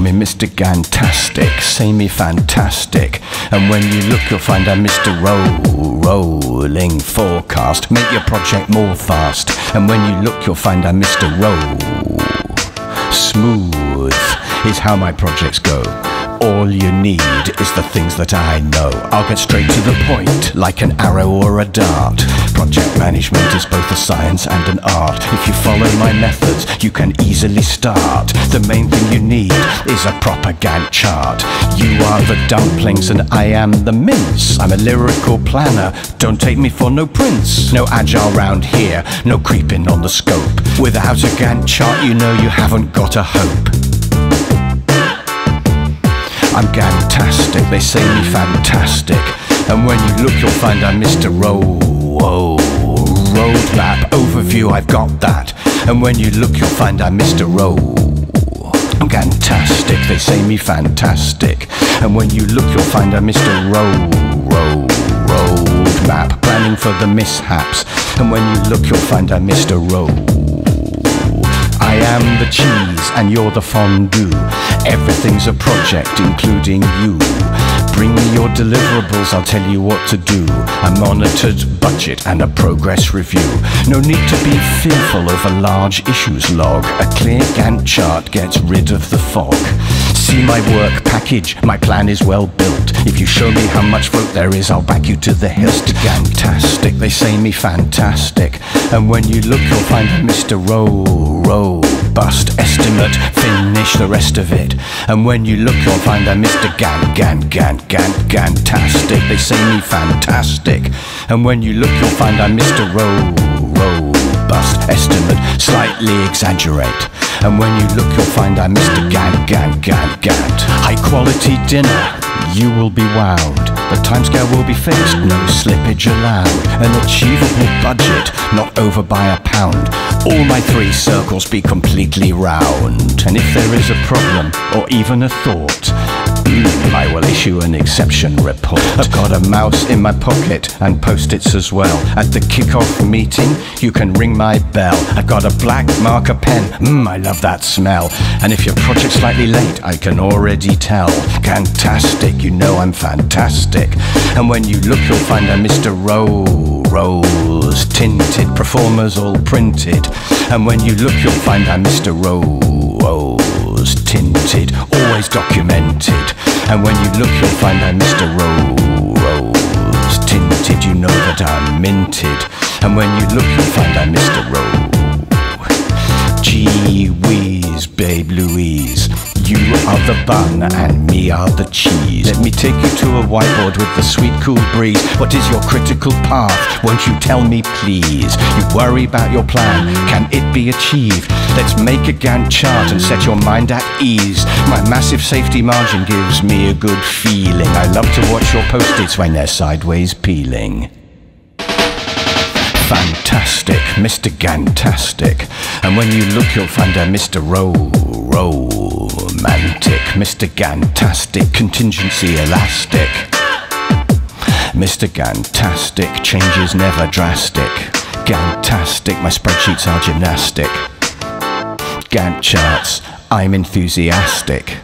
me Mr. Gantastic, say me fantastic. And when you look, you'll find I'm Mr. Roll, rolling forecast. Make your project more fast. And when you look, you'll find I'm Mr. Roll. Smooth is how my projects go. All you need is the things that I know. I'll get straight to the point, like an arrow or a dart. Project management is both a science and an art. If you follow my methods, you can easily start. The main thing you need is a proper Gantt chart. You are the dumplings and I am the mince. I'm a lyrical planner, don't take me for no prince. No agile round here, no creeping on the scope. Without a Gantt chart, you know you haven't got a hope. I'm gantastic, they say me fantastic. And when you look, you'll find I'm Mr. Roll. Overview, I've got that. And when you look, you'll find I'm Mr. Roll. I'm fantastic, they say me fantastic. And when you look, you'll find I'm Mr. Roll, roll, roadmap, planning for the mishaps. And when you look, you'll find I'm Mr. Roll. I am the cheese and you're the fondue. Everything's a project, including you. Bring me your deliverables, I'll tell you what to do. A monitored budget and a progress review. No need to be fearful over large issues log. A clear Gantt chart gets rid of the fog. See my work package, my plan is well built. If you show me how much vote there is, I'll back you to the hilt. Gantastic, they say me fantastic. And when you look, you'll find Mr. Roll, roll, bust, estimate, finish the rest of it. And when you look, you'll find I'm Mr. Gan, Gan, Gan, Gan, Gantastic. They say me fantastic. And when you look, you'll find I'm Mr. Roll, roll, bust, estimate, slightly exaggerate. And when you look, you'll find I'm Mr. Gan, Gan, Gan, Gant. High quality dinner, you will be wowed. The timescale will be fixed, no slippage allowed. An achievable budget, not over by a pound. All my three circles be completely round. And if there is a problem, or even a thought, I will issue an exception report. I've got a mouse in my pocket and post-its as well. At the kick-off meeting, you can ring my bell. I've got a black marker pen, mmm, I love that smell. And if your project's slightly late, I can already tell. Fantastic, you know I'm fantastic. And when you look, you'll find a Mr. Roll, rolls, tinted, performers all printed. And when you look, you'll find I'm Mr. Roll, rolls, tinted, always documented. And when you look, you'll find I'm Mr. Rose tinted. You know that I'm minted. And when you look, you'll find I'm Mr. Rose. Gee whiz, babe Louise. You are the bun and me are the cheese. Let me take you to a whiteboard with the sweet cool breeze. What is your critical path? Won't you tell me please? You worry about your plan, can it be achieved? Let's make a Gantt chart and set your mind at ease. My massive safety margin gives me a good feeling. I love to watch your post-its when they're sideways peeling. Fantastic, Mr. Gantastic. And when you look, you'll find a Mr. Roll, romantic, Mr. Gantastic, contingency elastic. Mr. Gantastic, changes never drastic. Gantastic, my spreadsheets are gymnastic. Gantt charts, I'm enthusiastic.